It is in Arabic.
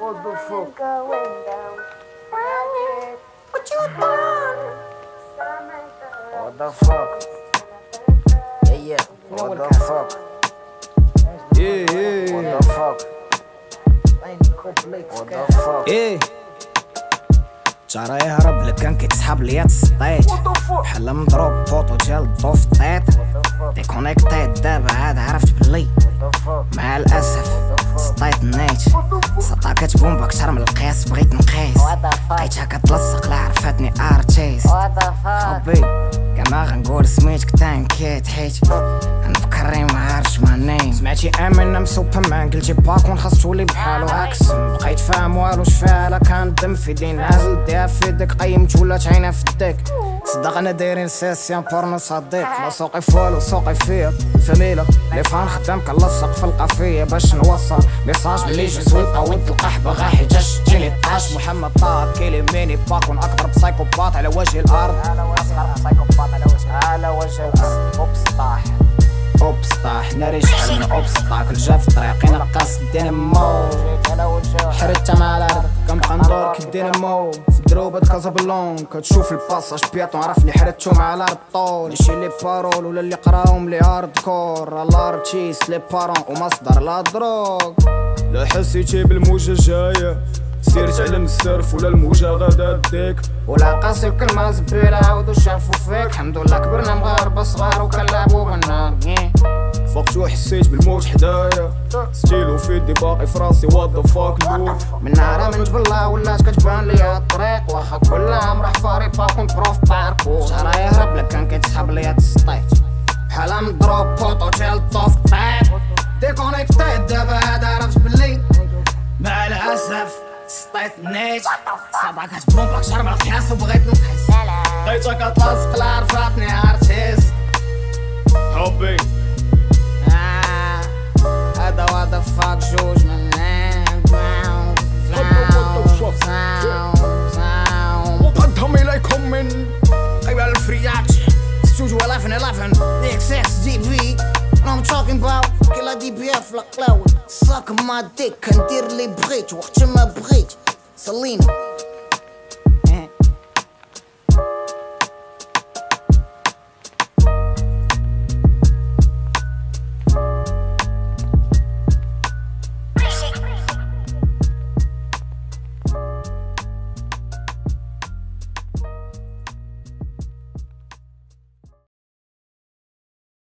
What the fuck? going down. What you done? What the fuck? Yeah, yeah. What the fuck? Yeah, yeah, What yeah. the fuck? What the fuck? إيه جرى يهرب لك كان كيتسحب ليا تسطيت? بحال مضروب بوطو ديال الضو في الطيط ديكونيكتيت دابا عاد عرفت بلي What the fuck? مع الاسف سطا كتبومبا كتر من القياس بغيت نقيس. لقيتها كتلصق لا عرفتني ارتيست? حبي كما غنقول سميتك تانكيت. حيت نفكرني ما عارفش ما نايم سمعتي أمينيم سوبرمان قلتي باكون خاص تولي بحالو عكس بقيت فاهم والو شفالة كان دم في دين نازل ديها في يدك قيمت ولات عينها في الديك صدقنا دايرين سيسيان بورنو صديق لا سوقي فولو سوقي فيا فاميلا لي فان خدام كنلصق في القافية باش نوصل. ميساج بلي جو سوي طاولت القحبة غا حيت جيني طاش محمد طه كيلي ميني باكون اكبر بسايكوبات على وجه الأرض. بسايكوبات على وجه على وجه ناري شحال من اوبس طاكل جا في طريقي نقص الدينامو حريتها مع الأرض كنبقى ندور كالدينامو في دروبة كازابلون كتشوف الباساج بياتون عرفني حريتو مع الأرض طول. ماشي لي بارول ولا اللي قراهم لي هارد كور الارتيست لي بارون ومصدر لا دروغ. لا حسيتي بالموجة جاية. سيرت على السرف ولا الموجة غادا ديك ولا قاسي كلمة زبيلة عاودو شافو فيك. الحمد لله كبرنا مغاربة صغار وكنلعبو بالنار فقت وحسيت بالموت حدايا. ستيلو في يدي باقي في راسي وات ذا فاك من نهار من جبل الله ولات كتبان ليا الطريق. واخا كل عام راح فاري باكون بروف باركور جرى يهرب لك كان كيتسحب ليا تسطيت بحال مضروب بوطو ديال الطوف طيط ديكونيكتيت دابا هاد عرفت بلي. مع الأسف سطيت نيت. صعبة كتبومبا كشهر من القياس وبغيت نقيس لقيتها كتلاصق لا عرفتني ارتيست حبي 11 excess DB I'm talking about que la DBF la cloud Suck my dick ندير لي بريتش وقت ما بغيت سلينا